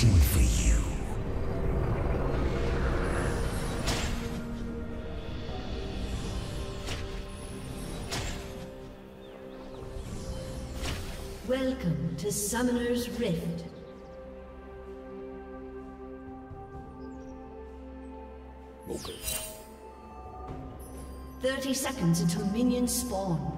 been waiting for you. Welcome to Summoner's Rift. Okay. 30 seconds until minions spawn.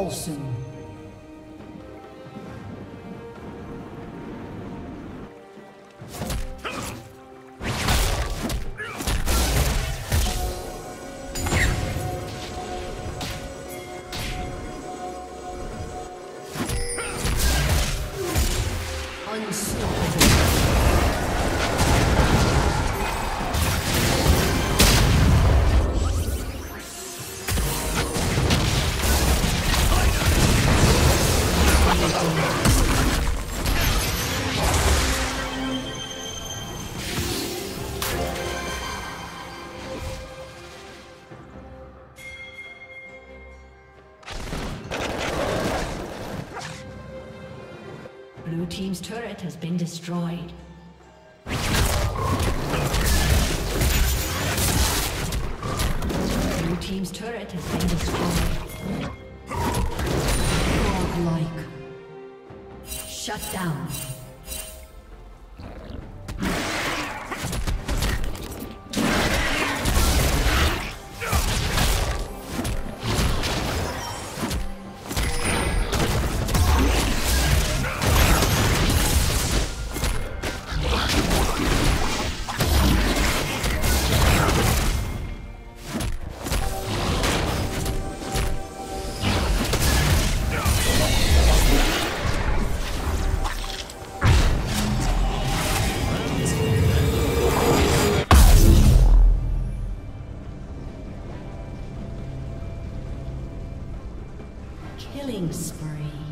ao Senhor. Blue Team's turret has been destroyed. Blue Team's turret has been destroyed. Godlike. Shut down. Killing spree.